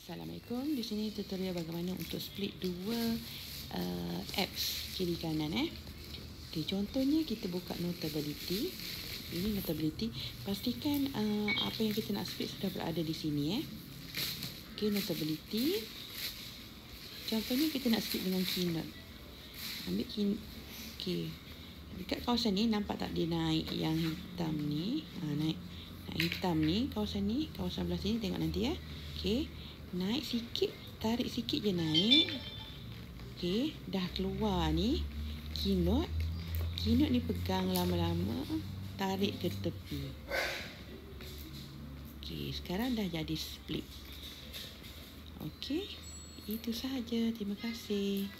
Assalamualaikum. Di sini tutorial bagaimana untuk split dua uh, apps kiri kanan eh. Okey, contohnya kita buka notability. Ini notability. Pastikan uh, apa yang kita nak split sudah berada di sini eh. Okey, notability. Contohnya kita nak split dengan keynote. Ambil keynote. Okey. Dekat kawasan ni nampak tak dia naik yang hitam ni? Ha, naik. Naik hitam ni, kawasan ni, kawasan belah sini tengok nanti ya. Okey naik sikit tarik sikit je naik. Okey dah keluar ni. Kinot. Kinot ni pegang lama-lama tarik ke tepi. Okey sekarang dah jadi split. Okey itu sahaja. Terima kasih